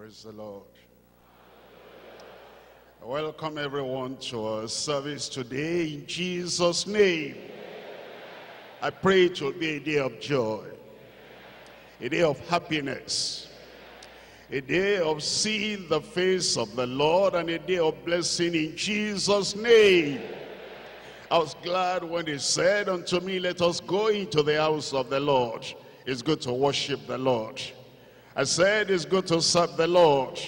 Praise the Lord. Welcome everyone to our service today in Jesus' name. I pray it will be a day of joy, a day of happiness, a day of seeing the face of the Lord and a day of blessing in Jesus' name. I was glad when he said unto me, let us go into the house of the Lord. It's good to worship the Lord. I said it's good to serve the Lord.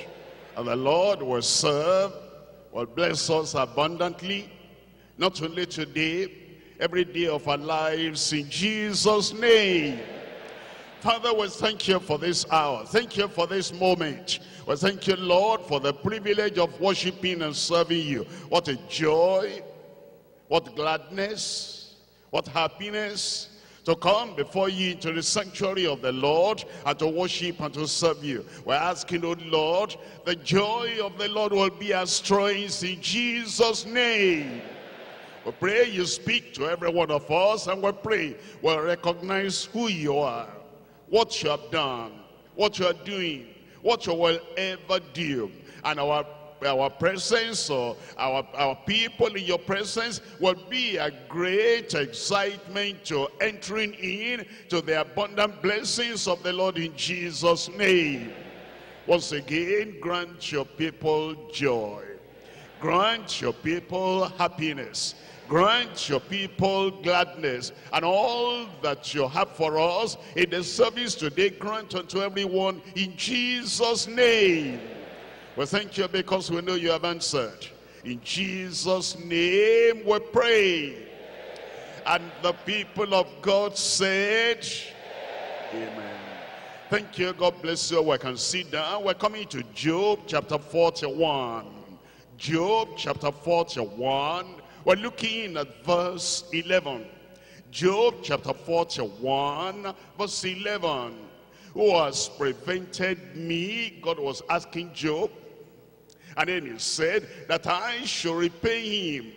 And the Lord will serve, will bless us abundantly, not only today, every day of our lives in Jesus' name. Father, we thank you for this hour. Thank you for this moment. We thank you, Lord, for the privilege of worshiping and serving you. What a joy, what gladness, what happiness to come before you into the sanctuary of the Lord and to worship and to serve you. We're asking, oh Lord, the joy of the Lord will be our strength in Jesus' name. We pray you speak to every one of us and we pray we'll recognize who you are, what you have done, what you are doing, what you will ever do. And our our presence or our, our people in your presence will be a great excitement to entering in to the abundant blessings of the Lord in Jesus' name. Once again, grant your people joy. Grant your people happiness. Grant your people gladness and all that you have for us in the service today. Grant unto everyone in Jesus' name. We thank you because we know you have answered. In Jesus' name we pray. And the people of God said, Amen. Thank you. God bless you. We can sit down. We're coming to Job chapter 41. Job chapter 41. We're looking at verse 11. Job chapter 41, verse 11. Who has prevented me? God was asking Job. And then he said that I shall repay him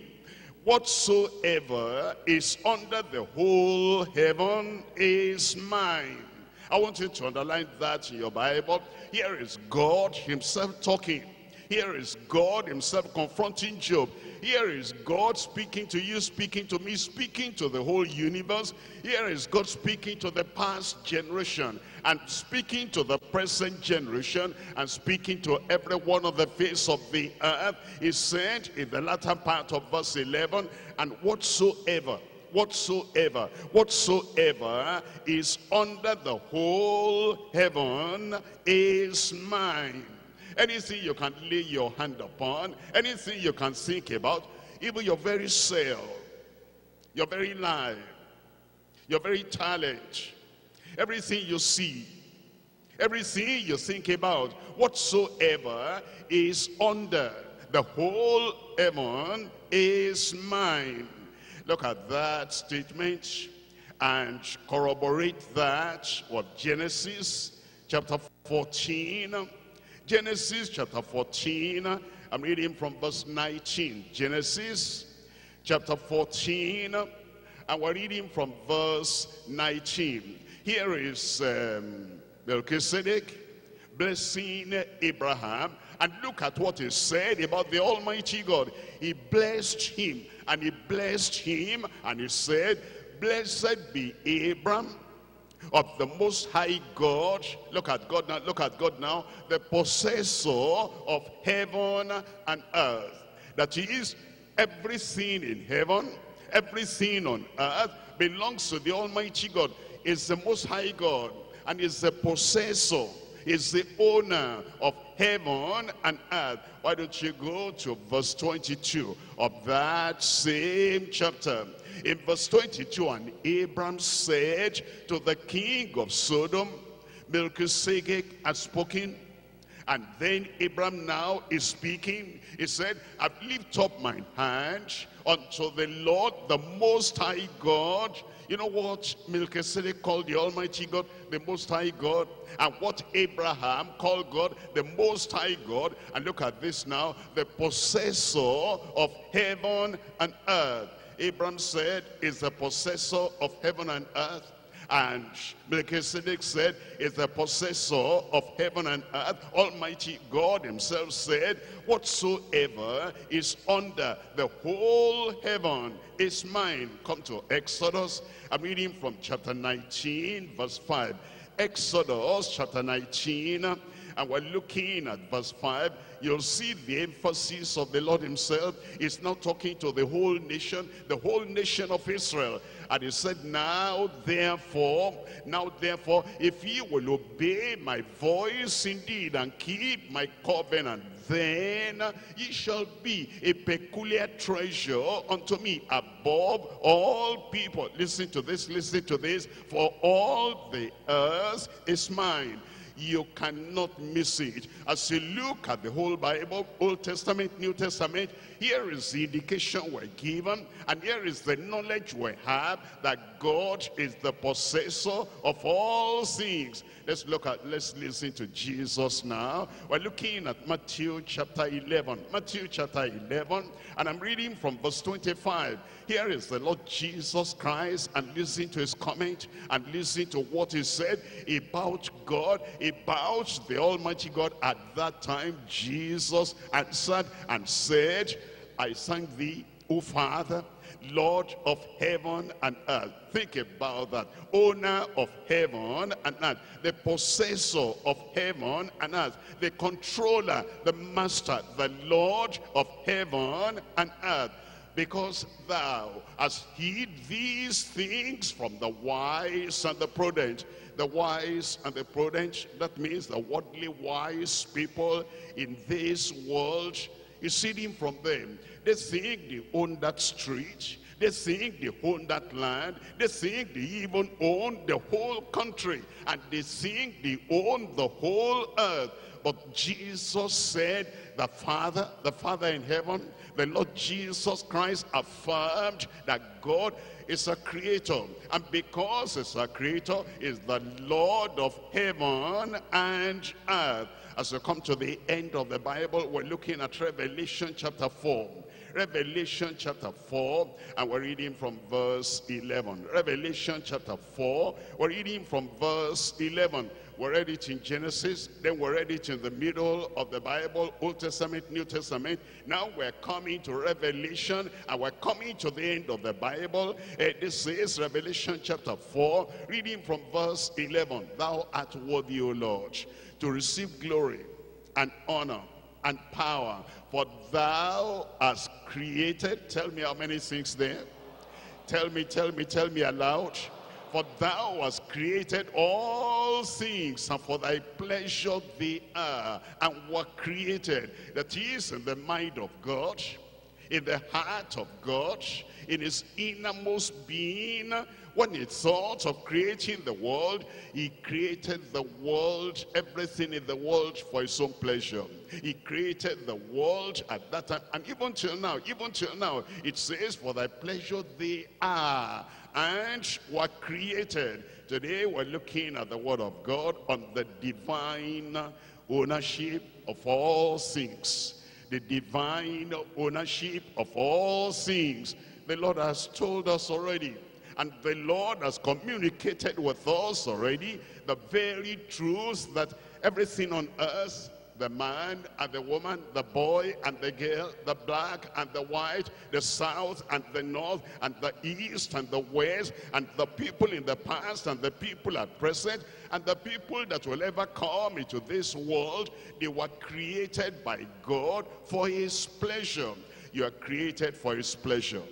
whatsoever is under the whole heaven is mine. I want you to underline that in your Bible. Here is God himself talking. Here is God himself confronting Job. Here is God speaking to you, speaking to me, speaking to the whole universe. Here is God speaking to the past generation and speaking to the present generation and speaking to every one of the face of the earth. He said in the latter part of verse 11, and whatsoever whatsoever, whatsoever is under the whole heaven is mine. Anything you can lay your hand upon, anything you can think about, even your very self, your very life, your very talent, everything you see, everything you think about, whatsoever is under the whole heaven is mine. Look at that statement and corroborate that what Genesis chapter 14 Genesis chapter 14, I'm reading from verse 19. Genesis chapter 14, and we're reading from verse 19. Here is um, Melchizedek blessing Abraham. And look at what he said about the Almighty God. He blessed him, and he blessed him, and he said, Blessed be Abram of the most high God look at God now look at God now the possessor of heaven and earth that he is everything in heaven everything on earth belongs to the almighty God is the most high God and is the possessor is the owner of heaven and earth. Why don't you go to verse 22 of that same chapter. In verse 22, and Abram said to the king of Sodom, Melchizedek has spoken, and then Abram now is speaking. He said, I lift up my hand unto the Lord, the Most High God. You know what Melchizedek called the Almighty God? The Most High God. And what Abraham called God? The Most High God. And look at this now. The possessor of heaven and earth. Abraham said, is the possessor of heaven and earth. And Melchizedek said, is the possessor of heaven and earth. Almighty God himself said, whatsoever is under the whole heaven is mine. Come to Exodus. I'm reading from chapter 19, verse 5. Exodus chapter 19, and we're looking at verse 5 you'll see the emphasis of the Lord himself is not talking to the whole nation, the whole nation of Israel. And he said, now therefore, now therefore, if ye will obey my voice indeed and keep my covenant, then ye shall be a peculiar treasure unto me above all people. Listen to this, listen to this. For all the earth is mine you cannot miss it. As you look at the whole Bible, Old Testament, New Testament, here is the indication we're given, and here is the knowledge we have that God is the possessor of all things. Let's look at, let's listen to Jesus now. We're looking at Matthew chapter 11. Matthew chapter 11, and I'm reading from verse 25. Here is the Lord Jesus Christ, and listen to his comment, and listen to what he said about God, about the Almighty God. At that time, Jesus answered and said, I thank thee, O Father, Lord of heaven and earth. Think about that. Owner of heaven and earth. The possessor of heaven and earth. The controller, the master, the Lord of heaven and earth. Because thou hast hid these things from the wise and the prudent. The wise and the prudent, that means the worldly wise people in this world. Is hidden from them they think they own that street. They think they own that land. They think they even own the whole country. And they think they own the whole earth. But Jesus said, the Father, the Father in heaven, the Lord Jesus Christ affirmed that God is a creator. And because it's a creator, is the Lord of heaven and earth. As we come to the end of the Bible, we're looking at Revelation chapter 4. Revelation chapter 4, and we're reading from verse 11. Revelation chapter 4, we're reading from verse 11. We read it in Genesis, then we read it in the middle of the Bible, Old Testament, New Testament. Now we're coming to Revelation, and we're coming to the end of the Bible. Uh, this is Revelation chapter 4, reading from verse 11. Thou art worthy, O Lord, to receive glory and honor and power. For thou hast created, tell me how many things there? Tell me, tell me, tell me aloud. For thou hast created all things, and for thy pleasure they are, and were created. That is in the mind of God, in the heart of God, in his innermost being, when he thought of creating the world, he created the world, everything in the world for his own pleasure. He created the world at that time, and even till now, even till now, it says, for thy pleasure they are, and were created. Today we're looking at the word of God on the divine ownership of all things. The divine ownership of all things. The Lord has told us already and the Lord has communicated with us already the very truth that everything on earth the man and the woman, the boy and the girl, the black and the white, the south and the north, and the east and the west, and the people in the past and the people at present, and the people that will ever come into this world, they were created by God for his pleasure. You are created for his pleasure.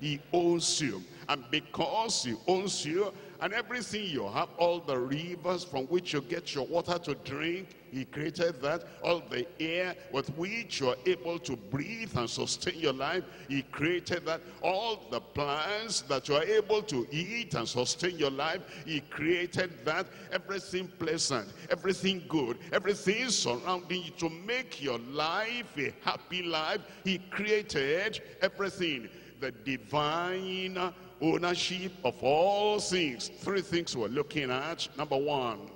He owns you. And because he owns you and everything you have, all the rivers from which you get your water to drink, he created that. All the air with which you are able to breathe and sustain your life, he created that. All the plants that you are able to eat and sustain your life, he created that. Everything pleasant, everything good, everything surrounding you to make your life a happy life, he created everything. The divine ownership of all things. Three things we're looking at. Number one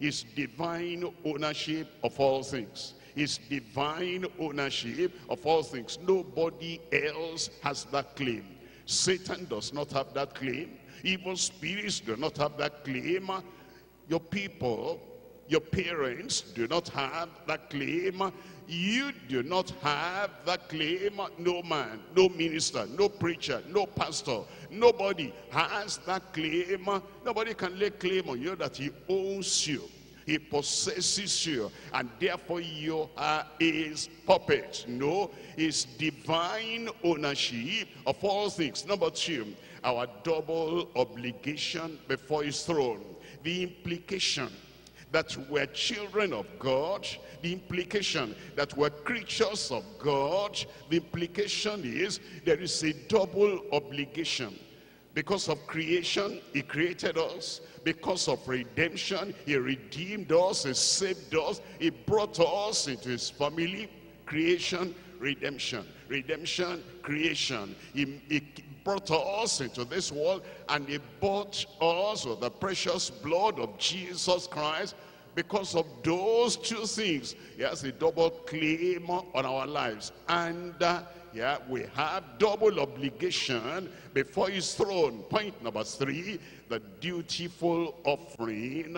is divine ownership of all things. His divine ownership of all things. Nobody else has that claim. Satan does not have that claim. Evil spirits do not have that claim. Your people, your parents do not have that claim. You do not have that claim. No man, no minister, no preacher, no pastor, nobody has that claim. Nobody can lay claim on you that he owns you. He possesses you, and therefore you are his puppet. No, his divine ownership of all things. Number two, our double obligation before his throne. The implication that we're children of God, the implication that we're creatures of God, the implication is there is a double obligation. Because of creation, he created us. Because of redemption, he redeemed us, he saved us, he brought us into his family. Creation, redemption. Redemption, creation. He, he brought us into this world and he bought us with the precious blood of Jesus Christ. Because of those two things he has a double claim on our lives. And uh, yeah we have double obligation before his throne. Point number three the dutiful offering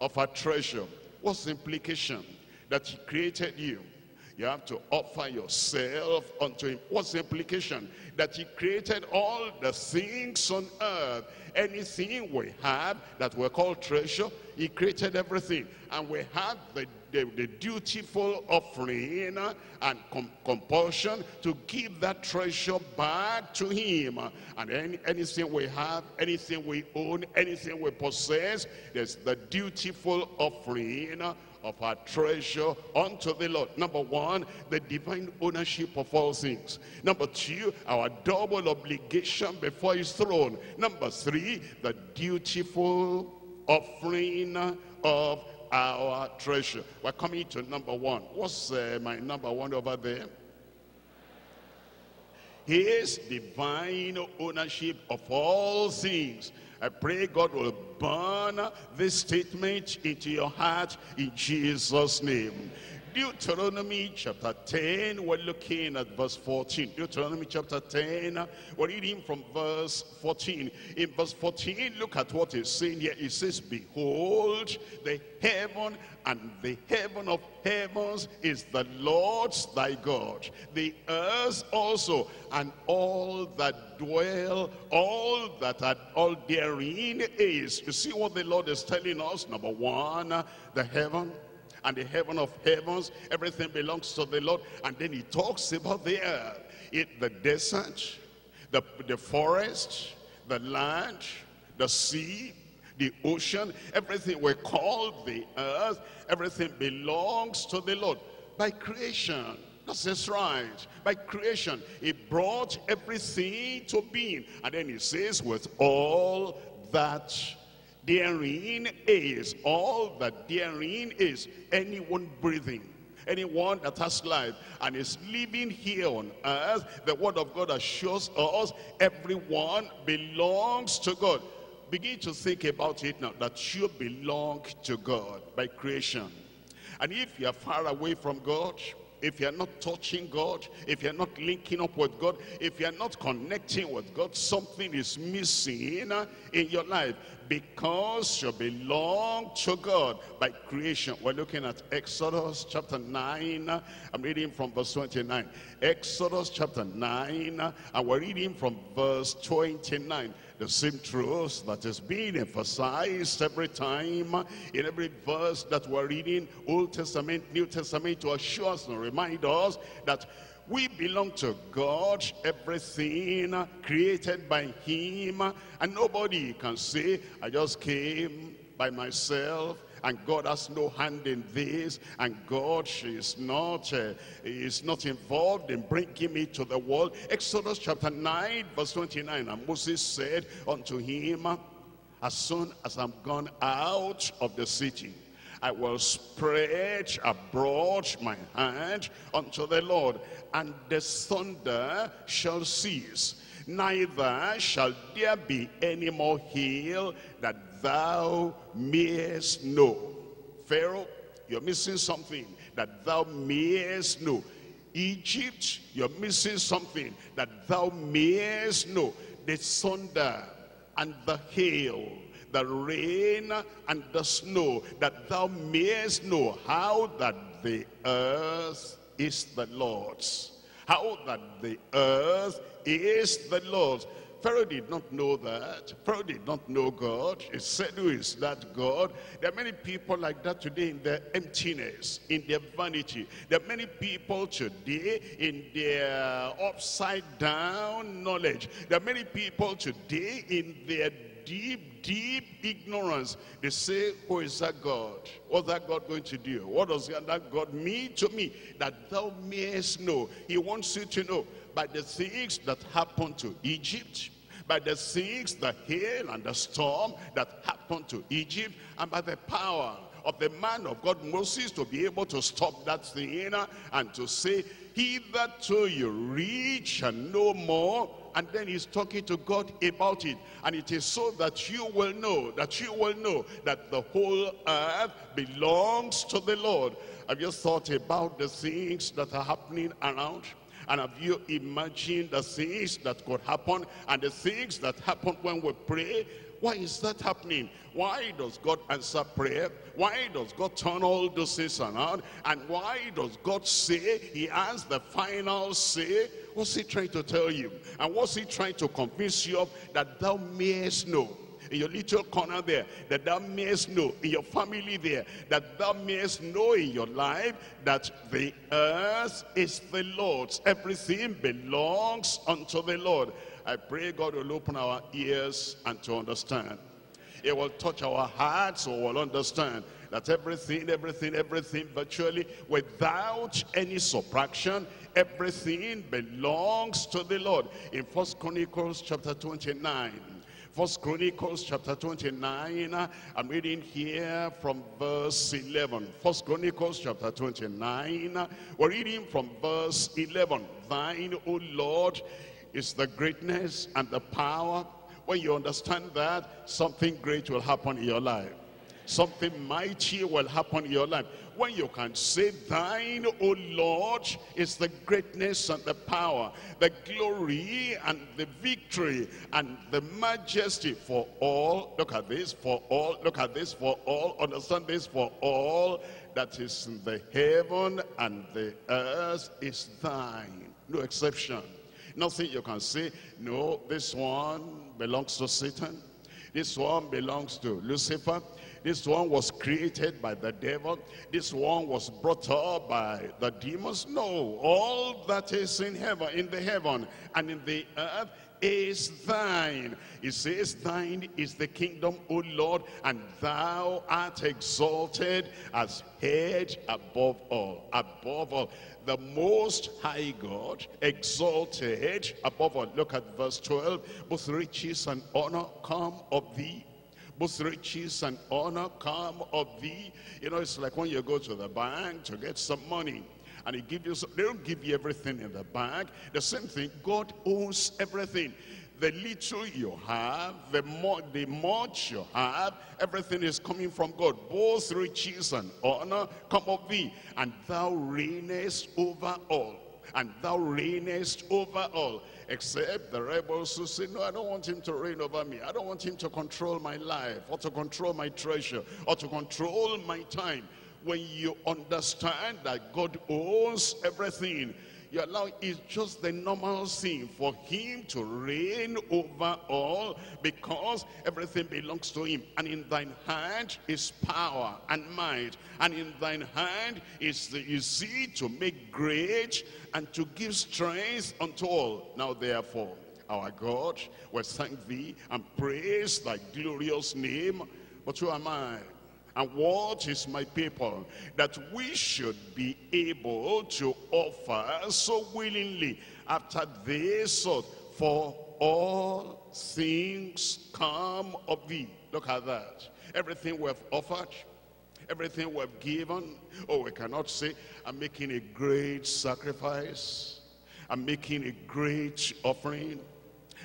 of our treasure. What's the implication that he created you you have to offer yourself unto him. What's the implication? That he created all the things on earth. Anything we have that we call treasure, he created everything. And we have the, the, the dutiful offering and com compulsion to give that treasure back to him. And any, anything we have, anything we own, anything we possess, there's the dutiful offering of our treasure unto the Lord. Number one, the divine ownership of all things. Number two, our double obligation before his throne. Number three, the dutiful offering of our treasure. We're coming to number one. What's uh, my number one over there? His divine ownership of all things. I pray God will burn this statement into your heart in Jesus' name. Deuteronomy chapter 10, we're looking at verse 14. Deuteronomy chapter 10, we're reading from verse 14. In verse 14, look at what it's saying here. It says, Behold, the heaven and the heaven of heavens is the Lord's thy God. The earth also, and all that dwell, all that are all therein is. You see what the Lord is telling us? Number one, the heaven and the heaven of heavens. Everything belongs to the Lord. And then he talks about the earth, it, the desert, the, the forest, the land, the sea, the ocean, everything we call the earth, everything belongs to the Lord by creation. That's just right. By creation, he brought everything to being. And then he says, with all that therein is, all that therein is, anyone breathing, anyone that has life and is living here on earth, the word of God assures us everyone belongs to God. Begin to think about it now, that you belong to God by creation. And if you are far away from God, if you're not touching God, if you're not linking up with God, if you're not connecting with God, something is missing uh, in your life because you belong to God by creation. We're looking at Exodus chapter 9. Uh, I'm reading from verse 29. Exodus chapter 9, uh, and we're reading from verse 29 the same truth that is being emphasized every time in every verse that we're reading Old Testament, New Testament to assure us and remind us that we belong to God, everything created by him, and nobody can say, I just came by myself, and God has no hand in this, and God she is not, uh, is not involved in bringing me to the world. Exodus chapter 9, verse 29, and Moses said unto him, as soon as I'm gone out of the city, I will spread abroad my hand unto the Lord, and the thunder shall cease. Neither shall there be any more hail that thou mayest know. Pharaoh, you're missing something that thou mayest know. Egypt, you're missing something that thou mayest know. The thunder and the hail, the rain and the snow, that thou mayest know how that the earth is the Lord's. How that the earth is the Lord's. Pharaoh did not know that. Pharaoh did not know God. He said, who is that God? There are many people like that today in their emptiness, in their vanity. There are many people today in their upside down knowledge. There are many people today in their deep, deep ignorance. They say, who is that God? What's that God going to do? What does that God mean to me? That thou mayest know. He wants you to know by the things that happened to Egypt, by the things, the hail and the storm that happened to Egypt, and by the power of the man of God, Moses, to be able to stop that thing and to say, hitherto you reach and no more. And then he's talking to God about it. And it is so that you will know, that you will know that the whole earth belongs to the Lord. Have you thought about the things that are happening around? And have you imagined the things that could happen and the things that happen when we pray? Why is that happening? Why does God answer prayer? Why does God turn all those things around? And why does God say he has the final say? What's he trying to tell you? And what's he trying to convince you of that thou mayest know? In your little corner there, that thou mayest know, in your family there, that thou mayest know in your life that the earth is the Lord's. Everything belongs unto the Lord. I pray God will open our ears and to understand. It will touch our hearts so we'll understand that everything, everything, everything virtually without any subtraction, everything belongs to the Lord. In First Chronicles chapter 29, First Chronicles chapter 29. I'm reading here from verse 11. First Chronicles chapter 29. We're reading from verse 11. Thine, O Lord, is the greatness and the power. When you understand that, something great will happen in your life. Something mighty will happen in your life when you can say, Thine, O Lord, is the greatness and the power, the glory and the victory and the majesty for all. Look at this, for all. Look at this, for all. Understand this, for all that is in the heaven and the earth is thine. No exception. Nothing you can say, no, this one belongs to Satan. This one belongs to Lucifer. This one was created by the devil. This one was brought up by the demons. No, all that is in heaven, in the heaven and in the earth is thine. It says, thine is the kingdom, O Lord, and thou art exalted as head above all. Above all. The most high God, exalted above all. Look at verse 12. Both riches and honor come of thee both riches and honor come of thee. You know, it's like when you go to the bank to get some money and he give you some, they don't give you everything in the bank. The same thing, God owns everything. The little you have, the more the much you have, everything is coming from God. Both riches and honor come of thee, and thou reignest over all. And thou reignest over all. Except the rebels who say, no, I don't want him to reign over me. I don't want him to control my life or to control my treasure or to control my time. When you understand that God owns everything, you allow it's just the normal thing for him to reign over all because everything belongs to him. And in thine hand is power and might. And in thine hand is the easy to make great and to give strength unto all. Now therefore our God we thank thee and praise thy glorious name. But who am I and what is my people that we should be able to offer so willingly after this sort for all things come of thee? Look at that. Everything we've offered everything we've given oh we cannot say i'm making a great sacrifice. I'm making a great offering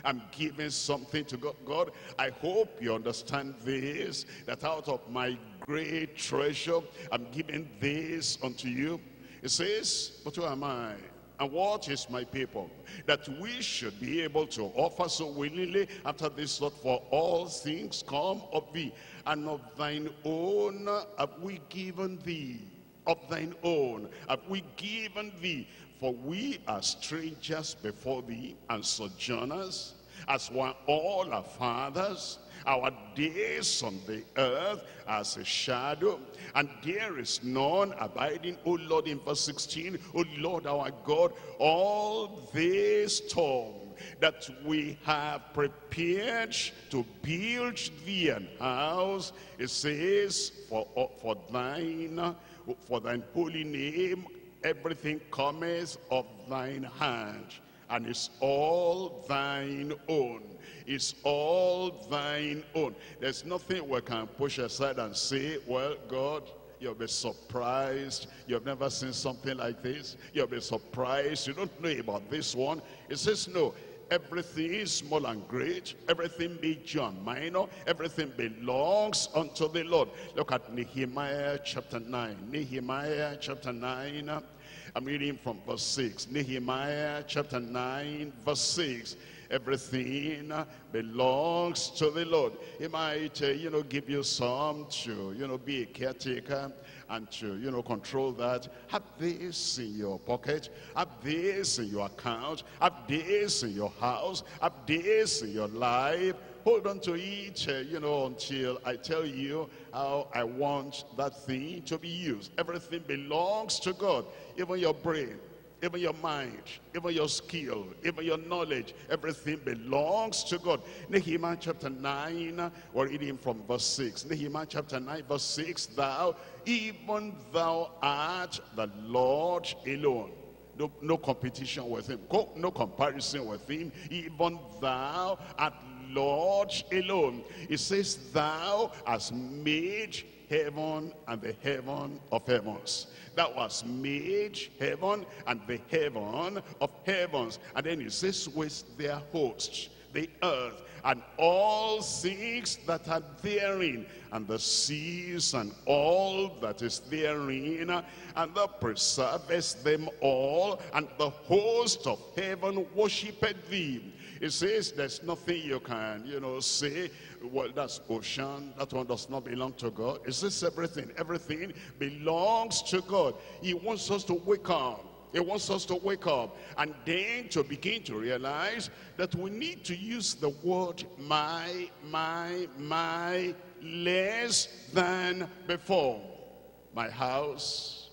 I'm giving something to God. God, I hope you understand this, that out of my great treasure, I'm giving this unto you. It says, but who am I? And what is my people? That we should be able to offer so willingly after this thought for all things come of thee, and of thine own have we given thee. Of thine own have we given thee. For we are strangers before thee and sojourners, as were all our fathers. Our days on the earth as a shadow, and there is none abiding, O Lord, in verse 16, O Lord our God, all this storm that we have prepared to build thee an house, it says, for, for thine, for thine holy name, everything cometh of thine hand, and is all thine own is all thine own. There's nothing we can push aside and say, well, God, you'll be surprised. You've never seen something like this. You'll be surprised. You don't know about this one. It says, no, everything is small and great, everything major and minor, everything belongs unto the Lord. Look at Nehemiah chapter 9. Nehemiah chapter 9. I'm reading from verse 6. Nehemiah chapter 9, verse 6. Everything belongs to the Lord. He might, uh, you know, give you some to, you know, be a caretaker and to, you know, control that. Have this in your pocket. Have this in your account. Have this in your house. Have this in your life. Hold on to it, uh, you know, until I tell you how I want that thing to be used. Everything belongs to God, even your brain even your mind, even your skill, even your knowledge, everything belongs to God. Nehemiah chapter 9, we're reading from verse 6. Nehemiah chapter 9, verse 6, Thou, even thou art the Lord alone. No, no competition with him, no comparison with him. Even thou art Lord alone. It says, Thou hast made heaven and the heaven of heavens that was made heaven and the heaven of heavens. And then it says with their hosts, the earth, and all things that are therein, and the seas and all that is therein, and the preservest them all, and the host of heaven worshiped thee. It says there's nothing you can, you know, say well, that's ocean. That one does not belong to God. Is this everything? Everything belongs to God. He wants us to wake up. He wants us to wake up and then to begin to realize that we need to use the word my, my, my less than before. My house,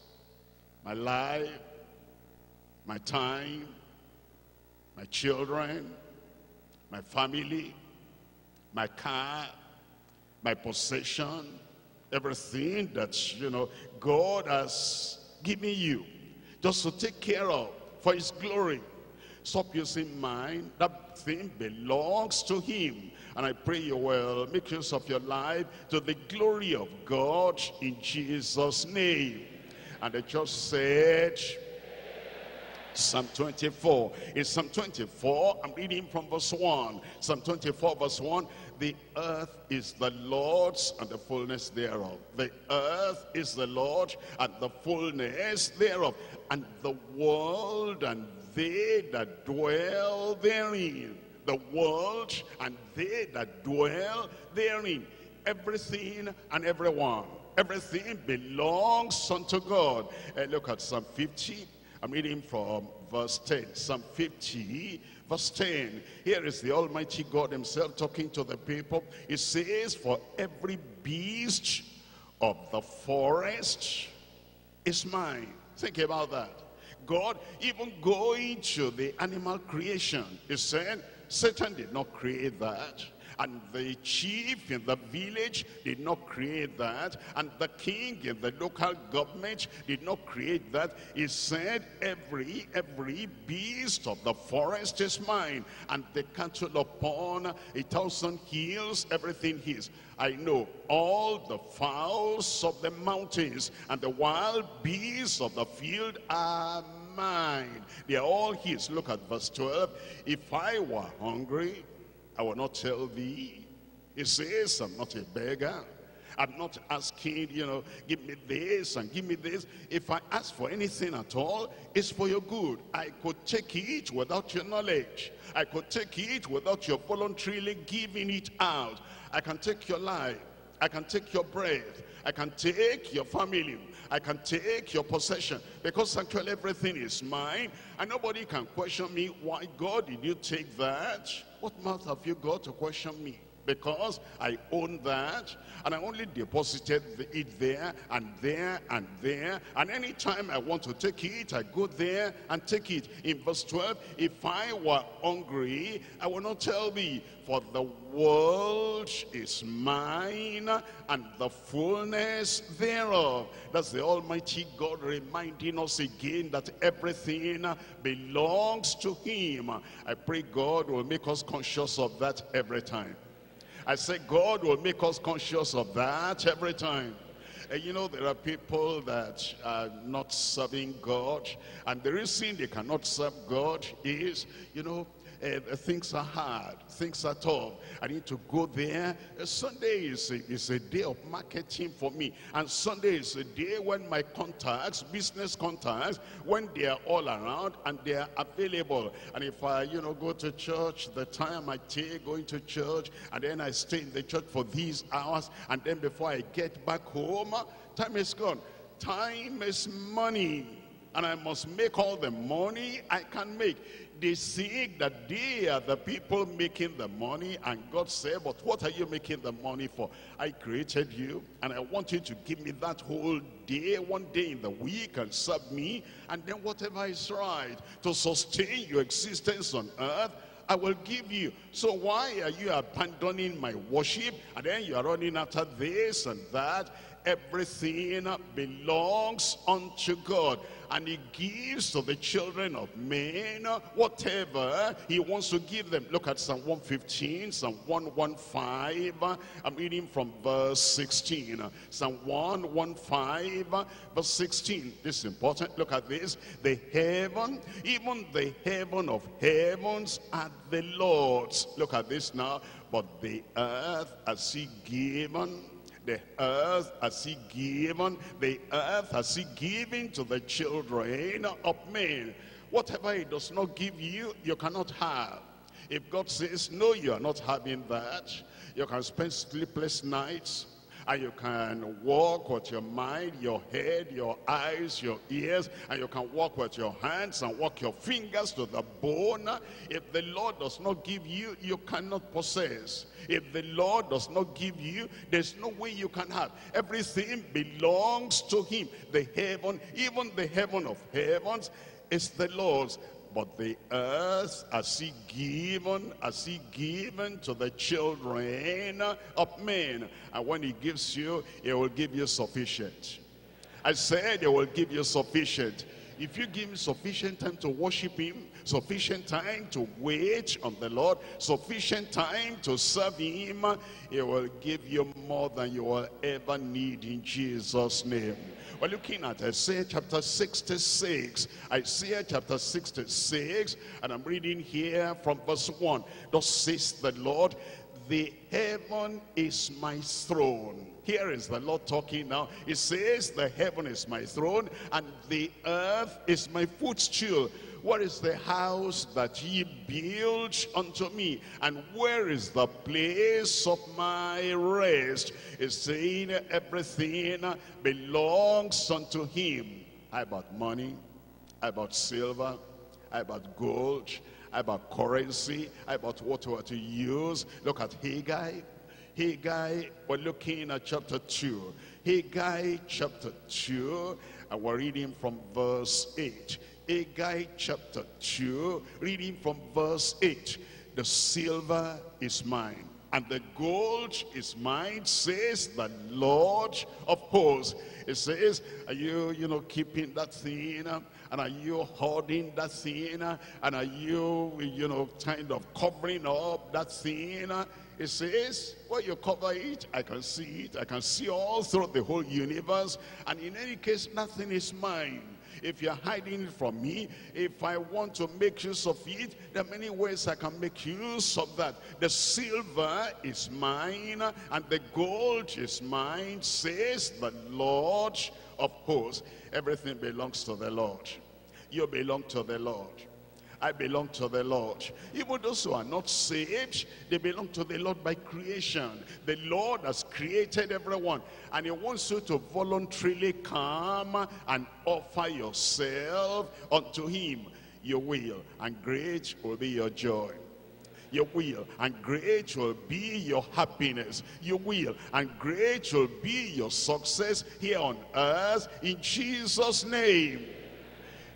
my life, my time, my children, my family, my car, my possession, everything that, you know, God has given you just to take care of for his glory. Stop using mine. That thing belongs to him. And I pray you will make use of your life to the glory of God in Jesus' name. And the church said, Psalm 24. In Psalm 24, I'm reading from verse 1. Psalm 24, verse 1. The earth is the Lord's and the fullness thereof. The earth is the Lord and the fullness thereof. And the world and they that dwell therein. The world and they that dwell therein. Everything and everyone. Everything belongs unto God. Uh, look at Psalm 50 I'm reading from verse 10, Psalm 50, verse 10. Here is the Almighty God himself talking to the people. He says, for every beast of the forest is mine. Think about that. God, even going to the animal creation, he said, Satan did not create that. And the chief in the village did not create that. And the king in the local government did not create that. He said, every, every beast of the forest is mine. And the cattle upon a thousand hills, everything his. I know all the fowls of the mountains and the wild beasts of the field are mine. They are all his. Look at verse 12. If I were hungry, I will not tell thee. He says, I'm not a beggar. I'm not asking, you know, give me this and give me this. If I ask for anything at all, it's for your good. I could take it without your knowledge. I could take it without your voluntarily giving it out. I can take your life. I can take your breath. I can take your family. I can take your possession because actually everything is mine and nobody can question me. Why God did you take that? What mouth have you got to question me because I own that and I only deposited it there and there and there and anytime I want to take it I go there and take it. In verse 12 if I were hungry I will not tell thee for the world is mine and the fullness thereof that's the almighty God reminding us again that everything belongs to him. I pray God will make us conscious of that every time I say God will make us conscious of that every time. And you know, there are people that are not serving God. And the reason they cannot serve God is, you know, uh, things are hard, things are tough. I need to go there. Uh, Sunday is a, is a day of marketing for me. And Sunday is a day when my contacts, business contacts, when they are all around and they are available. And if I, you know, go to church, the time I take going to church, and then I stay in the church for these hours, and then before I get back home, time is gone. Time is money and I must make all the money I can make they see that they are the people making the money and God said, but what are you making the money for? I created you and I want you to give me that whole day, one day in the week and serve me and then whatever is right to sustain your existence on earth, I will give you. So why are you abandoning my worship and then you are running after this and that? Everything belongs unto God and he gives to the children of men uh, whatever he wants to give them. Look at Psalm 115, Psalm 115. Uh, I'm reading from verse 16. Psalm 115, uh, verse 16. This is important. Look at this. The heaven, even the heaven of heavens are the Lord's. Look at this now. But the earth has he given the earth has he given, the earth has he given to the children of men. Whatever he does not give you, you cannot have. If God says, no, you are not having that, you can spend sleepless nights, and you can walk with your mind, your head, your eyes, your ears, and you can walk with your hands and walk your fingers to the bone. If the Lord does not give you, you cannot possess. If the Lord does not give you, there's no way you can have. Everything belongs to him. The heaven, even the heaven of heavens, is the Lord's but the earth has he given, has he given to the children of men. And when he gives you, he will give you sufficient. I said he will give you sufficient. If you give him sufficient time to worship him, sufficient time to wait on the Lord, sufficient time to serve him, he will give you more than you will ever need in Jesus' name. We're looking at Isaiah chapter 66. Isaiah chapter 66, and I'm reading here from verse 1. Thus says the Lord, the heaven is my throne. Here is the Lord talking now. He says, the heaven is my throne, and the earth is my footstool. What is the house that ye built unto me? And where is the place of my rest? Is saying everything belongs unto him. How about money? How about silver? How about gold? How about currency? What we are to use? Look at Haggai. Haggai, we're looking at chapter 2. Haggai chapter 2, and we're reading from verse 8. Haggai chapter 2, reading from verse 8. The silver is mine, and the gold is mine, says the Lord of hosts. It says, are you, you know, keeping that thing? And are you hoarding that thing? And are you, you know, kind of covering up that thing? It says, well, you cover it, I can see it, I can see all through the whole universe, and in any case, nothing is mine if you're hiding it from me, if I want to make use of it, there are many ways I can make use of that. The silver is mine and the gold is mine, says the Lord of hosts. Everything belongs to the Lord. You belong to the Lord. I belong to the Lord. Even those who are not saved, they belong to the Lord by creation. The Lord has created everyone. And he wants you to voluntarily come and offer yourself unto him. You will, and great will be your joy you will and great will be your happiness you will and great will be your success here on earth in jesus name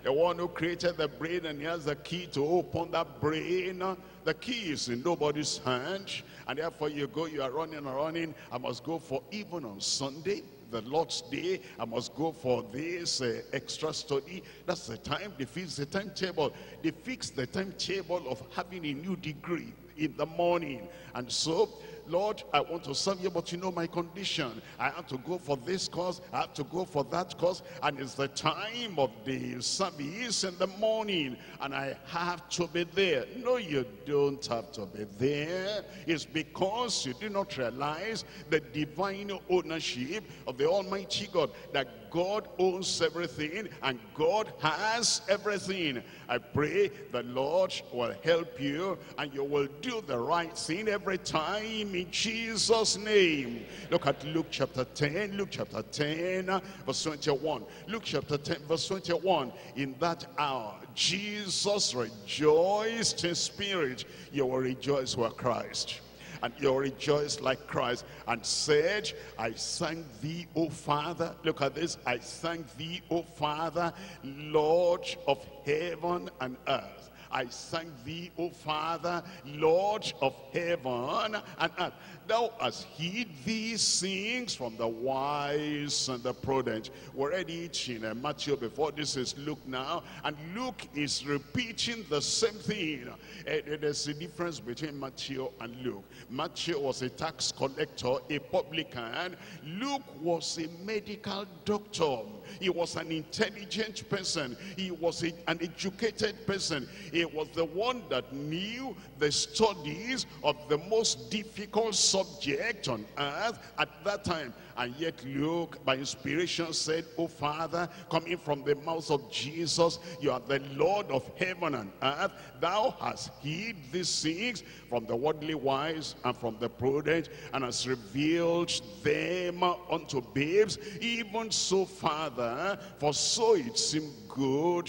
the one who created the brain and he has the key to open that brain. The key is in nobody's hand. And therefore you go, you are running and running. I must go for even on Sunday, the Lord's Day. I must go for this uh, extra study. That's the time. They fix the timetable. They fix the timetable of having a new degree in the morning. And so Lord, I want to serve you, but you know my condition. I have to go for this cause, I have to go for that cause, and it's the time of the service in the morning, and I have to be there. No, you don't have to be there. It's because you do not realize the divine ownership of the Almighty God, that God owns everything and God has everything. I pray the Lord will help you and you will do the right thing every time in Jesus' name. Look at Luke chapter 10, Luke chapter 10, uh, verse 21. Luke chapter 10, verse 21. In that hour, Jesus rejoiced in spirit. You will rejoice with Christ and you will rejoice like Christ and said, I thank thee, O Father. Look at this. I thank thee, O Father, Lord of heaven and earth. I thank thee, O Father, Lord of heaven and earth thou hast hid these things from the wise and the prudent. We read it in Matthew before. This is Luke now. And Luke is repeating the same thing. Uh, there's a difference between Matthew and Luke. Matthew was a tax collector, a publican. Luke was a medical doctor. He was an intelligent person. He was a, an educated person. He was the one that knew the studies of the most difficult subject on earth at that time. And yet Luke, by inspiration, said, Oh Father, coming from the mouth of Jesus, you are the Lord of heaven and earth. Thou hast hid these things from the worldly wise and from the prudent, and hast revealed them unto babes. Even so, Father, for so it seemed good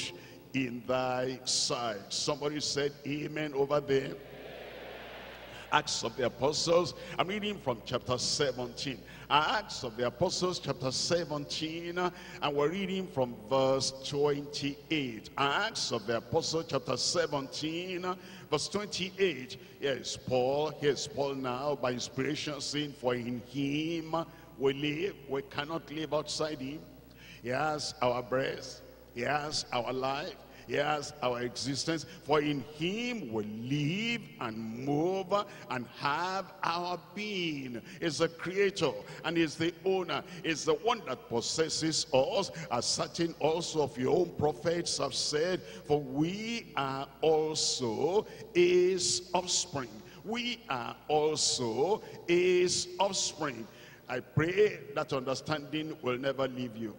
in thy sight. Somebody said amen over there. Acts of the Apostles. I'm reading from chapter 17. Acts of the Apostles, chapter 17, and we're reading from verse 28. Acts of the Apostles, chapter 17, verse 28. Yes, Paul. Here's Paul now by inspiration saying, For in him we live. We cannot live outside him. He has our breath. He has our life. Yes, our existence. For in him we live and move and have our being. Is the creator and is the owner. Is the one that possesses us. As certain also of your own prophets have said, for we are also his offspring. We are also his offspring. I pray that understanding will never leave you.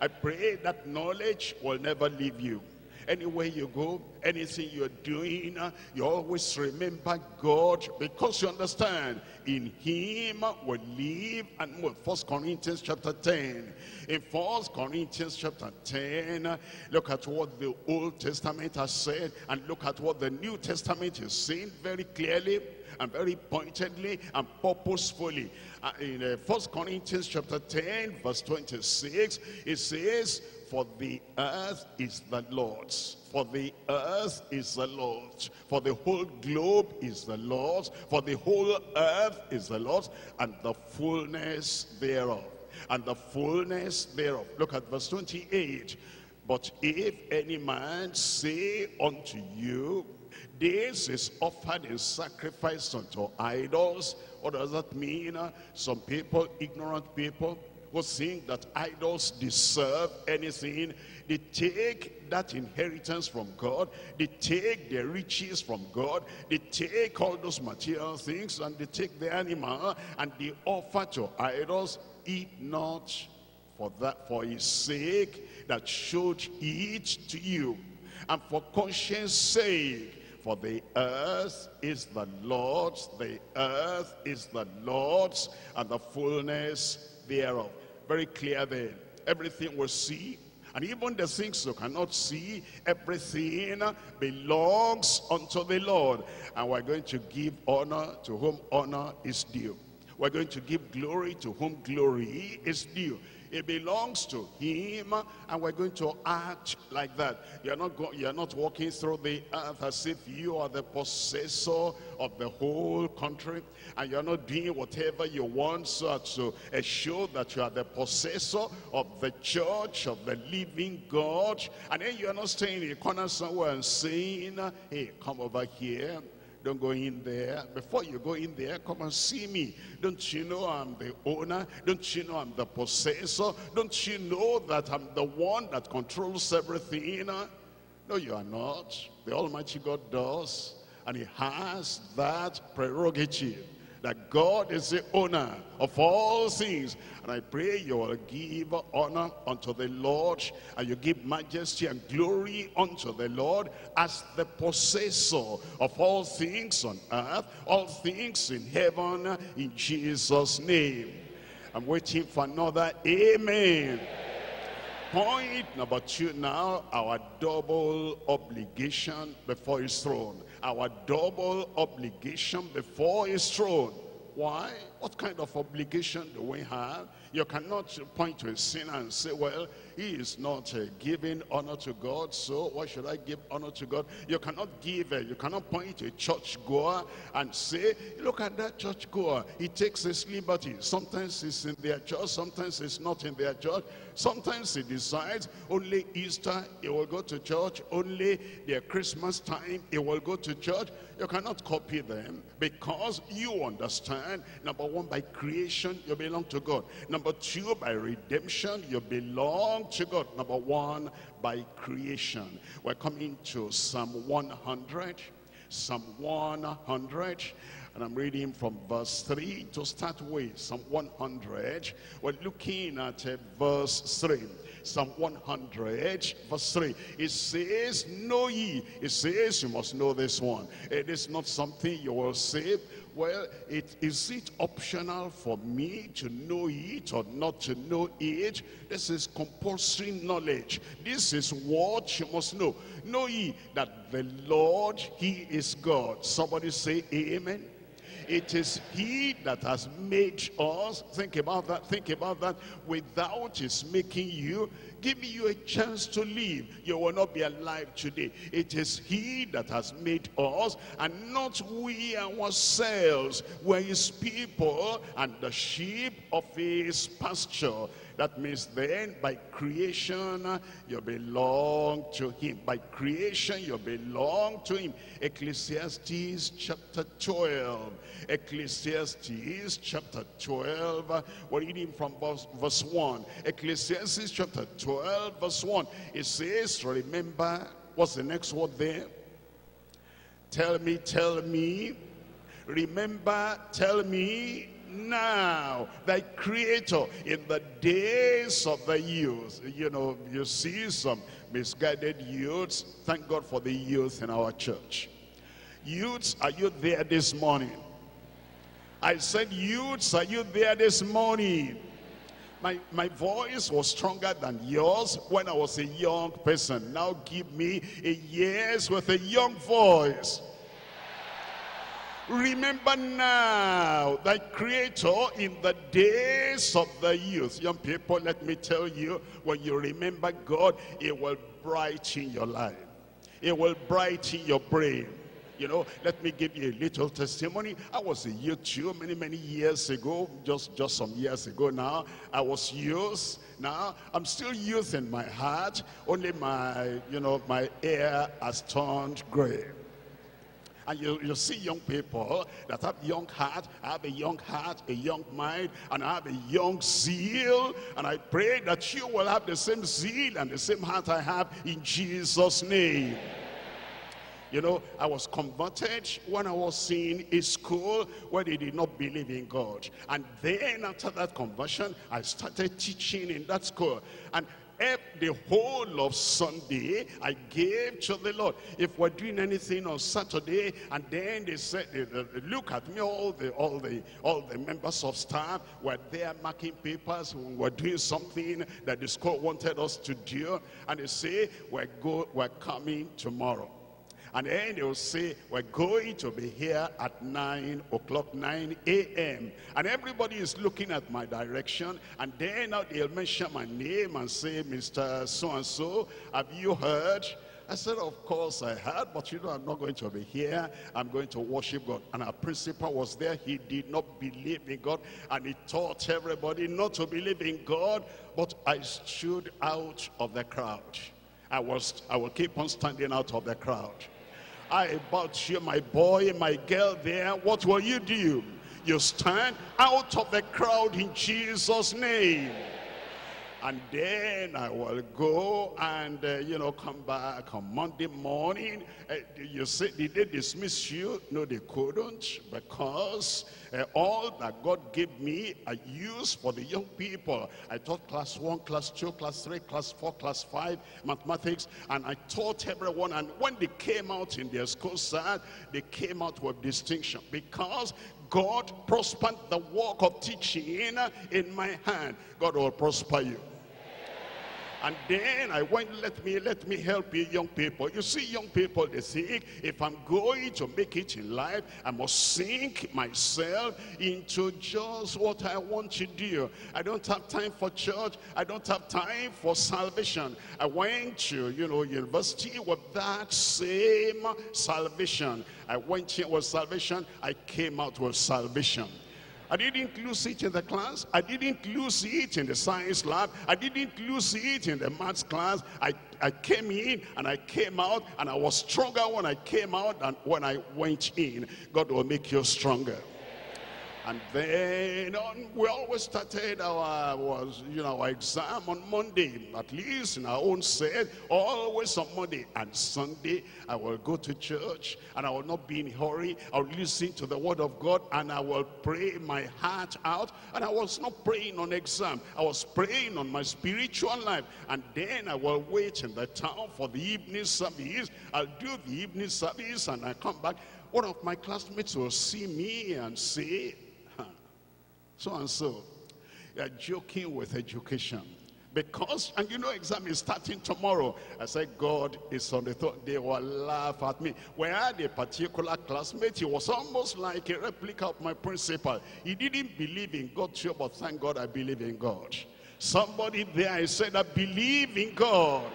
I pray that knowledge will never leave you. Anywhere you go, anything you're doing, you always remember God because you understand in him we live and move. First Corinthians chapter 10. In First Corinthians chapter 10, look at what the Old Testament has said and look at what the New Testament is saying very clearly and very pointedly and purposefully. Uh, in uh, First Corinthians chapter 10, verse 26, it says, For the earth is the Lord's. For the earth is the Lord's. For the whole globe is the Lord's. For the whole earth is the Lord's. And the fullness thereof. And the fullness thereof. Look at verse 28. But if any man say unto you, this is offered in sacrifice unto idols. What does that mean? Some people, ignorant people, who think that idols deserve anything, they take that inheritance from God, they take their riches from God, they take all those material things and they take the animal and they offer to idols, eat not for that for his sake that showed it to you, and for conscience sake for the earth is the Lord's, the earth is the Lord's, and the fullness thereof. Very clear there. Everything we see, and even the things you cannot see, everything belongs unto the Lord. And we're going to give honor to whom honor is due. We're going to give glory to whom glory is due. It belongs to him and we're going to act like that. You're not, you're not walking through the earth as if you are the possessor of the whole country and you're not doing whatever you want so to show that you are the possessor of the church of the living God. And then you're not staying in a corner somewhere and saying, hey, come over here don't go in there. Before you go in there, come and see me. Don't you know I'm the owner? Don't you know I'm the possessor? Don't you know that I'm the one that controls everything? No, you are not. The Almighty God does. And he has that prerogative that God is the owner of all things. And I pray you will give honor unto the Lord and you give majesty and glory unto the Lord as the possessor of all things on earth, all things in heaven, in Jesus' name. I'm waiting for another amen. Point number two now, our double obligation before his throne our double obligation before his throne. Why? What kind of obligation do we have? You cannot point to a sinner and say, well, he is not uh, giving honor to God, so why should I give honor to God? You cannot give, uh, you cannot point to a church goer and say, look at that church goer. He takes his liberty. Sometimes he's in their church, sometimes he's not in their church. Sometimes he decides only Easter he will go to church, only their Christmas time he will go to church. You cannot copy them because you understand, number one, by creation you belong to God. Number two, by redemption you belong to God. Number one, by creation. We're coming to Psalm 100. Psalm 100 and I'm reading from verse 3 to start with Psalm 100 we're looking at uh, verse 3 Psalm 100 verse 3 it says know ye it says you must know this one it is not something you will say well, it, is it optional for me to know it or not to know it? This is compulsory knowledge. This is what you must know. Know ye that the Lord, he is God. Somebody say amen. It is he that has made us. Think about that. Think about that. Without his making you, giving you a chance to live, you will not be alive today. It is he that has made us and not we ourselves. We're his people and the sheep of his pasture. That means then by creation you belong to him. By creation you belong to him. Ecclesiastes chapter 12. Ecclesiastes chapter 12. We're reading from verse, verse 1. Ecclesiastes chapter 12 verse 1. It says, remember, what's the next word there? Tell me, tell me. Remember, tell me, now thy creator in the days of the youth you know you see some misguided youths thank god for the youth in our church youths are you there this morning i said youths are you there this morning my, my voice was stronger than yours when I was a young person. Now give me a yes with a young voice. Remember now thy creator in the days of the youth. Young people, let me tell you, when you remember God, it will brighten your life. It will brighten your brain. You know, let me give you a little testimony. I was a youth too many, many years ago, just, just some years ago now. I was youth. Now, I'm still youth in my heart. Only my, you know, my hair has turned gray. And you, you see young people that have young heart, I have a young heart, a young mind, and I have a young zeal. And I pray that you will have the same zeal and the same heart I have in Jesus' name. You know, I was converted when I was in a school where they did not believe in God. And then after that conversion, I started teaching in that school. And the whole of Sunday I gave to the Lord. If we're doing anything on Saturday, and then they said, look at me, all the all the all the members of staff were there marking papers. We were doing something that the school wanted us to do, and they say we're go we're coming tomorrow. And then they'll say, we're going to be here at 9 o'clock, 9 a.m. And everybody is looking at my direction. And then now they'll mention my name and say, Mr. So-and-so, have you heard? I said, of course I heard, but you know, I'm not going to be here. I'm going to worship God. And our principal was there. He did not believe in God. And he taught everybody not to believe in God. But I stood out of the crowd. I was, I will keep on standing out of the crowd. I about you, my boy, my girl there, what will you do? You stand out of the crowd in Jesus' name. And then I will go and, uh, you know, come back on Monday morning. Uh, you say, did they dismiss you? No, they couldn't because uh, all that God gave me, I used for the young people. I taught class one, class two, class three, class four, class five, mathematics, and I taught everyone. And when they came out in their school side, they came out with distinction because God prospered the work of teaching in my hand. God will prosper you. And then I went, let me, let me help you young people. You see young people, they think, if I'm going to make it in life, I must sink myself into just what I want to do. I don't have time for church. I don't have time for salvation. I went to, you know, university with that same salvation. I went in with salvation. I came out with salvation. I didn't lose it in the class. I didn't lose it in the science lab. I didn't lose it in the maths class. I, I came in and I came out and I was stronger when I came out than when I went in. God will make you stronger. And then on, we always started our was you know our exam on Monday, at least in our own set, always on Monday and Sunday. I will go to church and I will not be in hurry. I'll listen to the word of God and I will pray my heart out. And I was not praying on exam. I was praying on my spiritual life. And then I will wait in the town for the evening service. I'll do the evening service and I come back. One of my classmates will see me and say, so and so. You're joking with education. Because, and you know exam is starting tomorrow. I said, God is on the thought. They will laugh at me. When I had a particular classmate, he was almost like a replica of my principal. He didn't believe in God too, but thank God I believe in God. Somebody there, I said, I believe in God.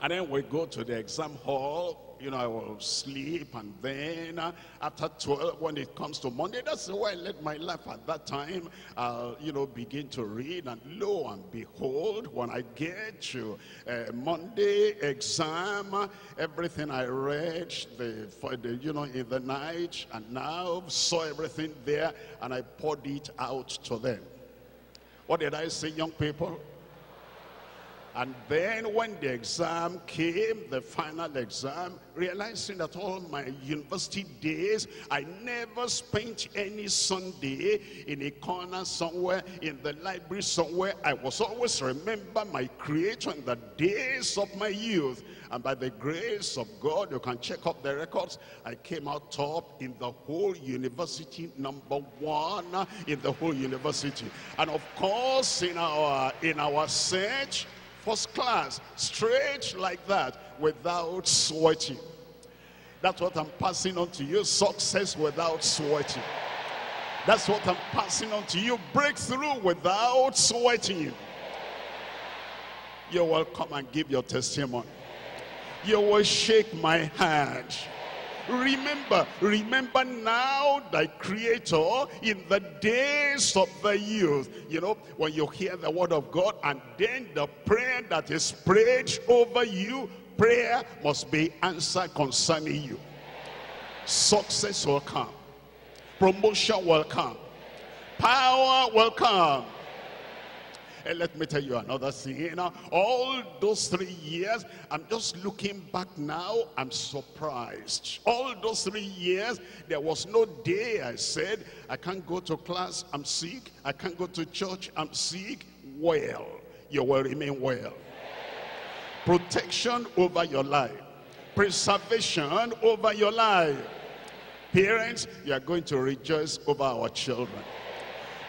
And then we go to the exam hall you know, I will sleep and then uh, after 12, when it comes to Monday, that's way I led my life at that time. I'll, you know, begin to read and lo and behold, when I get to uh, Monday exam, everything I read, the, for the, you know, in the night and now saw everything there and I poured it out to them. What did I say, young people? And then when the exam came, the final exam, realizing that all my university days, I never spent any Sunday in a corner somewhere, in the library somewhere. I was always remember my creator in the days of my youth. And by the grace of God, you can check up the records. I came out top in the whole university, number one in the whole university. And of course, in our, in our search, first class, straight like that, without sweating. That's what I'm passing on to you, success without sweating. That's what I'm passing on to you, breakthrough without sweating. You will come and give your testimony. You will shake my hand. Remember, remember now thy creator in the days of the youth. You know, when you hear the word of God and then the prayer that is prayed over you, prayer must be answered concerning you. Success will come. Promotion will come. Power will come. And let me tell you another thing. All those three years, I'm just looking back now, I'm surprised. All those three years, there was no day I said, I can't go to class, I'm sick. I can't go to church, I'm sick. Well, you will remain well. Protection over your life. Preservation over your life. Parents, you are going to rejoice over our children.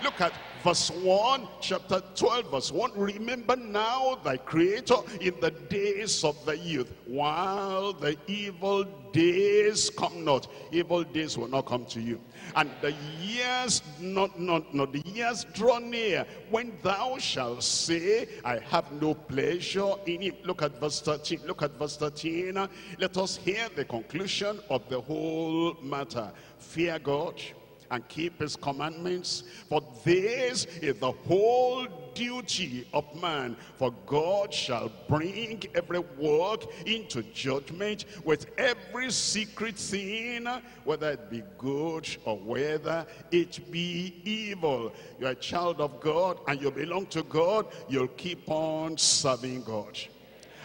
Look at verse 1, chapter 12, verse 1. Remember now thy creator in the days of the youth, while the evil days come not. Evil days will not come to you. And the years, not, not, not the years draw near, when thou shalt say, I have no pleasure in it. Look at verse 13. Look at verse 13. Let us hear the conclusion of the whole matter. Fear God and keep his commandments. For this is the whole duty of man. For God shall bring every work into judgment with every secret sin, whether it be good or whether it be evil. You're a child of God and you belong to God, you'll keep on serving God.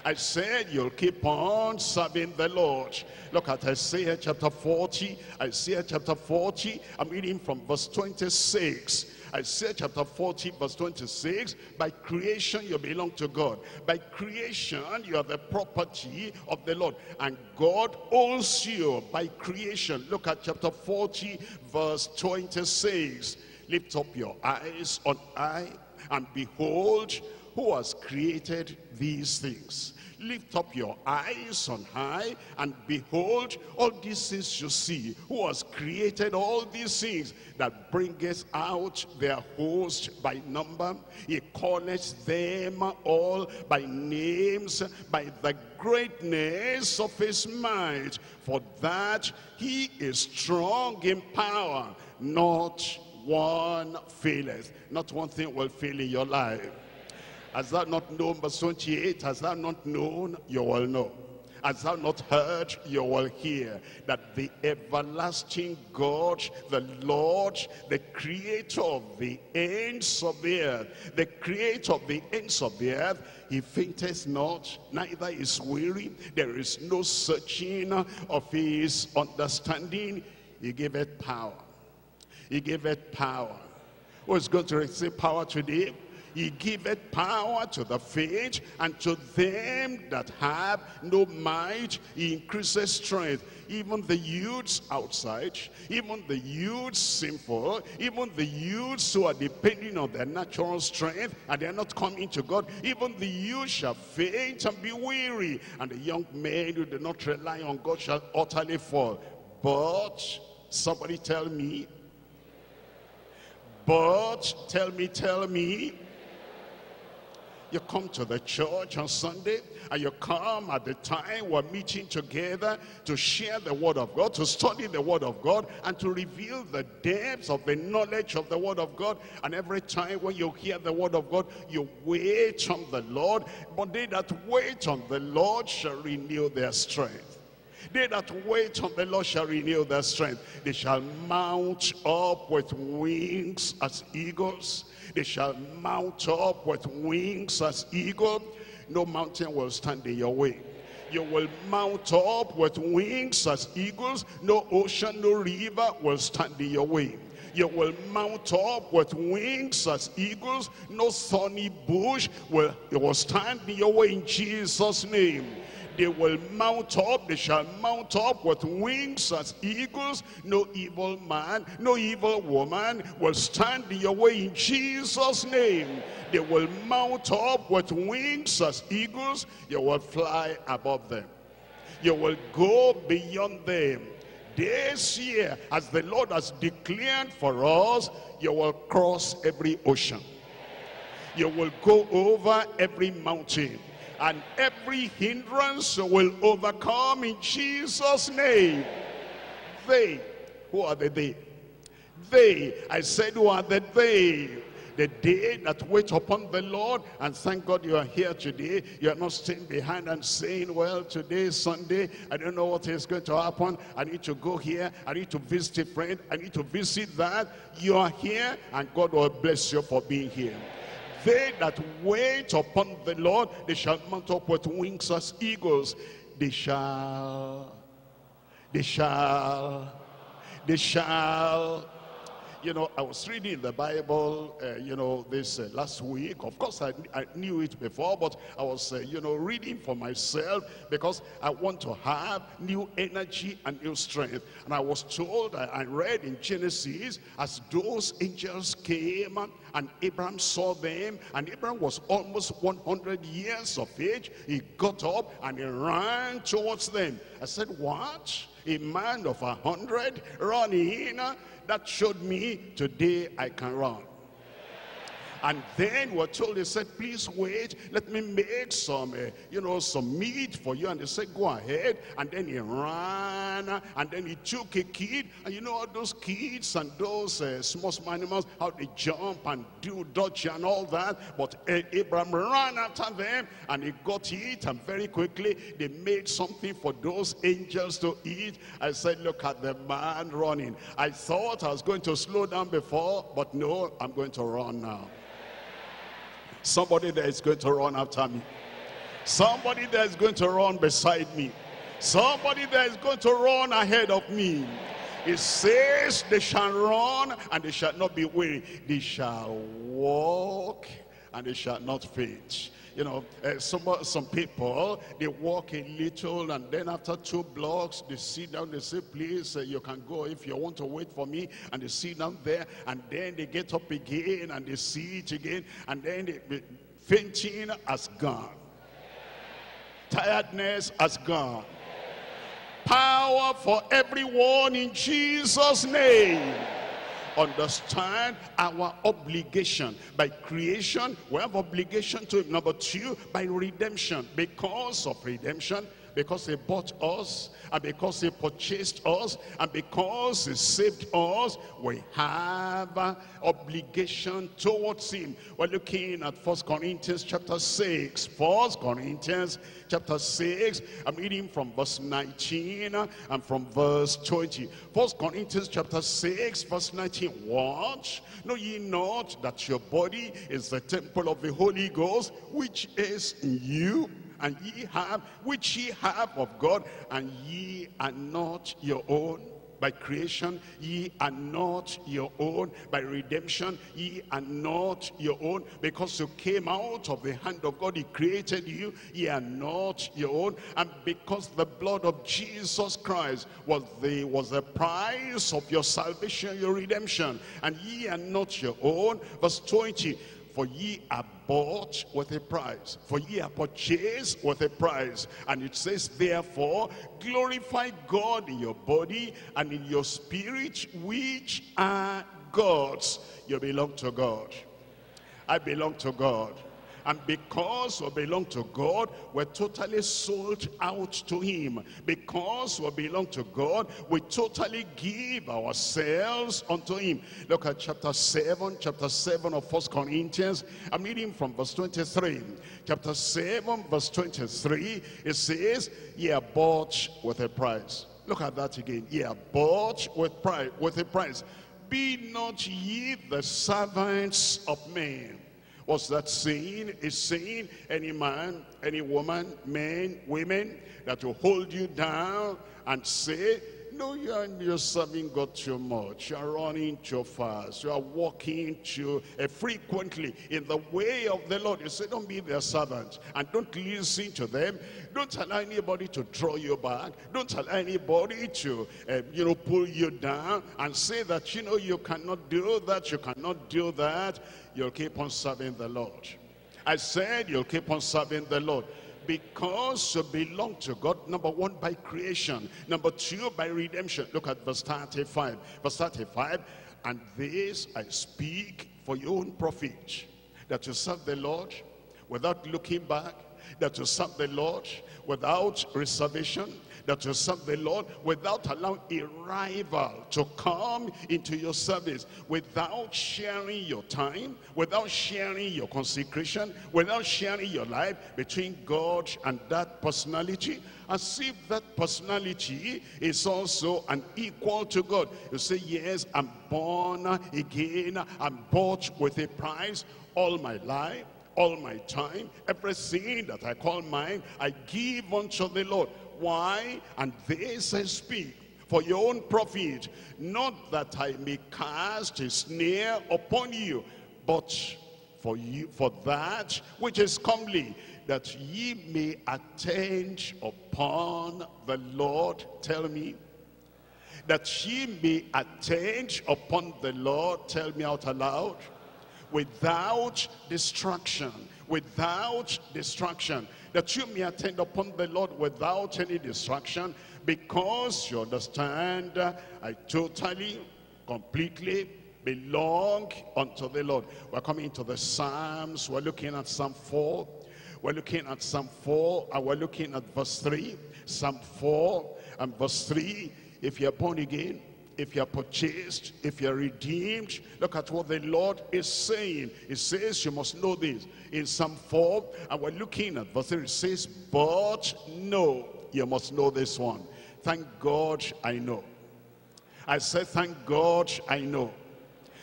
I said you'll keep on serving the Lord. Look at Isaiah chapter 40. Isaiah chapter 40, I'm reading from verse 26. Isaiah chapter 40 verse 26, by creation you belong to God. By creation you are the property of the Lord. And God owns you by creation. Look at chapter 40 verse 26. Lift up your eyes on I and behold who has created these things. Lift up your eyes on high and behold all these things you see. Who has created all these things that bringeth out their host by number? He calleth them all by names, by the greatness of his might. For that he is strong in power, not one faileth. Not one thing will fail in your life. Has thou not known, verse 28, has thou not known, you will know. Has thou not heard, you will hear, that the everlasting God, the Lord, the creator of the ends of the earth, the creator of the ends of the earth, he fainteth not, neither is weary. There is no searching of his understanding. He gave it power. He gave it power. Who is going to receive power today? He giveth power to the faint, and to them that have no might, he increases strength. Even the youths outside, even the youths sinful, even the youths who are depending on their natural strength, and they are not coming to God, even the youths shall faint and be weary, and the young men who do not rely on God shall utterly fall. But, somebody tell me, but, tell me, tell me, you come to the church on Sunday and you come at the time we're meeting together to share the word of God, to study the word of God, and to reveal the depths of the knowledge of the word of God. And every time when you hear the word of God, you wait on the Lord. But they that wait on the Lord shall renew their strength. They that wait on the Lord shall renew their strength. They shall mount up with wings as eagles. They shall mount up with wings as eagle. No mountain will stand in your way. You will mount up with wings as eagles. No ocean, no river will stand in your way. You will mount up with wings as eagles. No thorny bush will, will stand in your way in Jesus' name. They will mount up, they shall mount up with wings as eagles. No evil man, no evil woman will stand in your way in Jesus' name. They will mount up with wings as eagles. You will fly above them. You will go beyond them. This year, as the Lord has declared for us, you will cross every ocean. You will go over every mountain and every hindrance will overcome in Jesus' name. They, who are the they? They, I said, who are the they? The day that wait upon the Lord, and thank God you are here today. You are not staying behind and saying, well, today is Sunday. I don't know what is going to happen. I need to go here. I need to visit a friend. I need to visit that. You are here, and God will bless you for being here. They that wait upon the Lord, they shall mount up with wings as eagles. They shall, they shall, they shall you know, I was reading the Bible, uh, you know, this uh, last week. Of course, I, I knew it before, but I was, uh, you know, reading for myself because I want to have new energy and new strength. And I was told, I, I read in Genesis, as those angels came and Abraham saw them, and Abraham was almost 100 years of age, he got up and he ran towards them. I said, what? A man of a hundred running that showed me today I can run. And then we're told, they said, please wait, let me make some, uh, you know, some meat for you. And they said, go ahead. And then he ran, and then he took a kid. And you know all those kids and those uh, small, small animals, how they jump and do dodge and all that. But uh, Abraham ran after them, and he got it. And very quickly, they made something for those angels to eat. I said, look at the man running. I thought I was going to slow down before, but no, I'm going to run now. Somebody that is going to run after me. Somebody that is going to run beside me. Somebody that is going to run ahead of me. It says they shall run and they shall not be weary. They shall walk and they shall not faint you know, uh, some, some people, they walk a little and then after two blocks, they sit down, they say, please, uh, you can go if you want to wait for me. And they sit down there and then they get up again and they sit again and then they, fainting has gone. Tiredness has gone. Power for everyone in Jesus' name understand our obligation. By creation, we have obligation to him. Number two, by redemption. Because of redemption, because he bought us and because he purchased us and because he saved us we have obligation towards him. We're looking at First corinthians chapter 6 First corinthians chapter 6 i'm reading from verse 19 and from verse 20 First corinthians chapter 6 verse 19 watch. Know ye not that your body is the temple of the holy ghost which is in you and ye have, which ye have of God, and ye are not your own. By creation, ye are not your own. By redemption, ye are not your own. Because you came out of the hand of God, he created you, ye are not your own. And because the blood of Jesus Christ was the, was the price of your salvation, your redemption, and ye are not your own. Verse 20, for ye are bought with a price. For ye are purchased with a price. And it says, therefore, glorify God in your body and in your spirit, which are God's. You belong to God. I belong to God. And because we belong to God, we're totally sold out to him. Because we belong to God, we totally give ourselves unto him. Look at chapter 7, chapter 7 of First Corinthians. I'm reading from verse 23. Chapter 7, verse 23, it says, ye are bought with a price. Look at that again. Ye are bought with price, with a price. Be not ye the servants of men What's that saying? It's saying any man, any woman, men, women, that will hold you down and say, no, you're, you're serving God too much. You're running too fast. You are walking too uh, frequently in the way of the Lord. You say, don't be their servant. And don't listen to them. Don't allow anybody to draw you back. Don't allow anybody to, uh, you know, pull you down and say that, you know, you cannot do that. You cannot do that. You'll keep on serving the Lord. I said you'll keep on serving the Lord because you belong to God, number one, by creation. Number two, by redemption. Look at verse 35. Verse 35, and this I speak for your own profit, that you serve the Lord without looking back, that you serve the Lord without reservation, that you serve the Lord without allowing a rival to come into your service, without sharing your time, without sharing your consecration, without sharing your life between God and that personality, as if that personality is also an equal to God. You say, yes, I'm born again, I'm bought with a price all my life all my time, everything that I call mine, I give unto the Lord. Why? And this I speak for your own profit, not that I may cast a snare upon you, but for you for that which is comely, that ye may attend upon the Lord. Tell me, that ye may attend upon the Lord. Tell me out aloud without distraction, without distraction, that you may attend upon the Lord without any distraction, because you understand, I totally, completely belong unto the Lord. We're coming to the Psalms, we're looking at Psalm 4, we're looking at Psalm 4, and we're looking at verse 3, Psalm 4 and verse 3, if you're born again, if you're purchased, if you're redeemed, look at what the Lord is saying. He says you must know this. In Psalm 4, and we're looking at verse 3, it says, but no, you must know this one. Thank God I know. I say, thank God I know.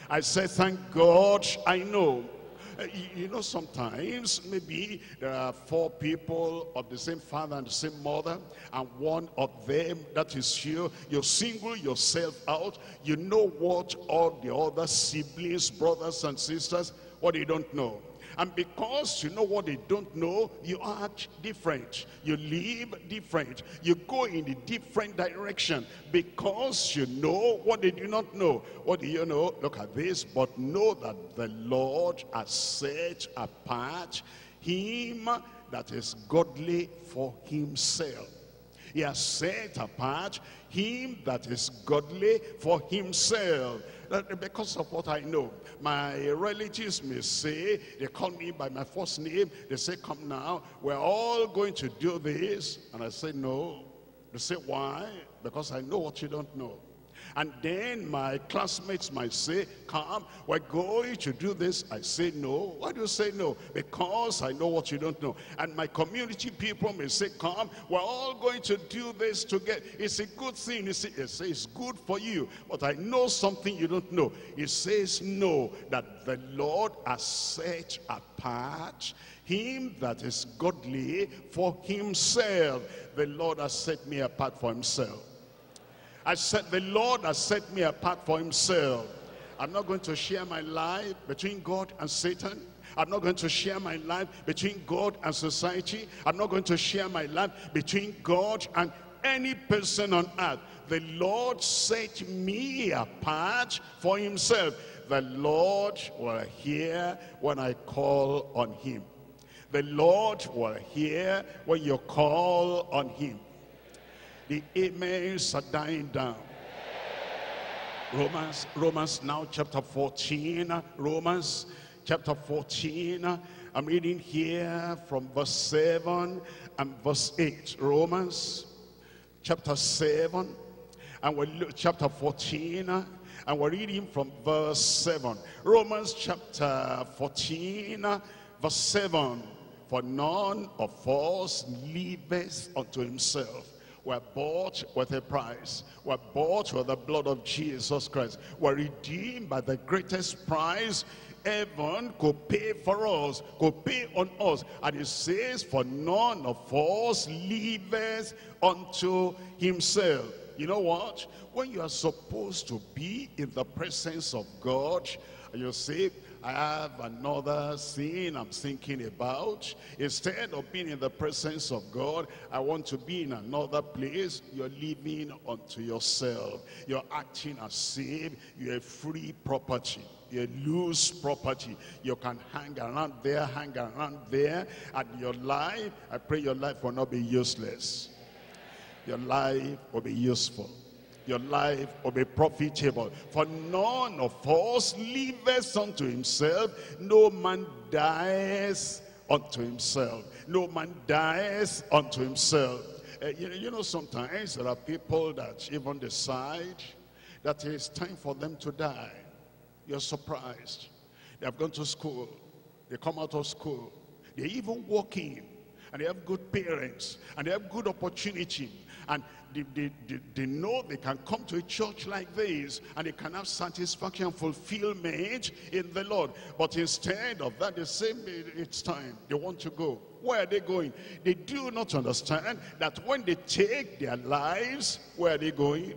I say, thank God I know Uh, you know, sometimes maybe there are four people of the same father and the same mother, and one of them, that is you, you single yourself out. You know what all the other siblings, brothers and sisters, what they don't know. And because you know what they don't know, you act different. You live different. You go in a different direction because you know what they do not know. What do you know? Look at this. But know that the Lord has set apart him that is godly for himself. He has set apart him that is godly for himself because of what I know. My relatives may say, they call me by my first name. They say, come now, we're all going to do this. And I say, no. They say, why? Because I know what you don't know. And then my classmates might say, come, we're going to do this. I say no. Why do you say no? Because I know what you don't know. And my community people may say, come, we're all going to do this together. It's a good thing. It says it's good for you. But I know something you don't know. It says no, that the Lord has set apart him that is godly for himself. The Lord has set me apart for himself. I said, the Lord has set me apart for himself. I'm not going to share my life between God and Satan. I'm not going to share my life between God and society. I'm not going to share my life between God and any person on earth. The Lord set me apart for himself. The Lord will hear when I call on him. The Lord will hear when you call on him. The amens are dying down. Romans, Romans now chapter 14, Romans chapter 14. I'm reading here from verse 7 and verse 8. Romans chapter 7 and we look chapter 14 and we're reading from verse 7. Romans chapter 14 verse 7. For none of us liveth unto himself we're bought with a price. We're bought with the blood of Jesus Christ. We're redeemed by the greatest price heaven could pay for us, could pay on us. And it says, for none of us liveth unto himself. You know what? When you are supposed to be in the presence of God, you say, I have another sin I'm thinking about. Instead of being in the presence of God, I want to be in another place. You're living unto yourself. You're acting as if you're a free property you lose property. You can hang around there, hang around there, and your life, I pray your life will not be useless. Your life will be useful your life will be profitable. For none of us liveth unto himself, no man dies unto himself. No man dies unto himself. uh, you, know, you know, sometimes there are people that even decide that it's time for them to die. You're surprised. They have gone to school. They come out of school. They're even working. And they have good parents. And they have good opportunity. And they, they, they, they, know they can come to a church like this and they can have satisfaction and fulfillment in the Lord. But instead of that, they say it's time. They want to go. Where are they going? They do not understand that when they take their lives, where are they going?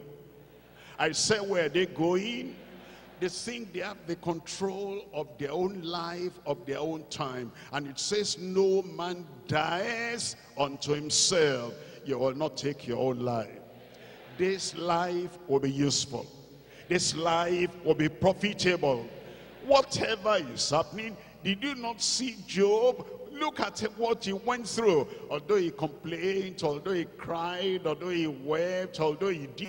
I say, where are they going? They think they have the control of their own life, of their own time. And it says, no man dies unto himself. You will not take your own life. This life will be useful. This life will be profitable. Whatever is happening, did you not see Job? Look at what he went through. Although he complained, although he cried, although he wept, although he did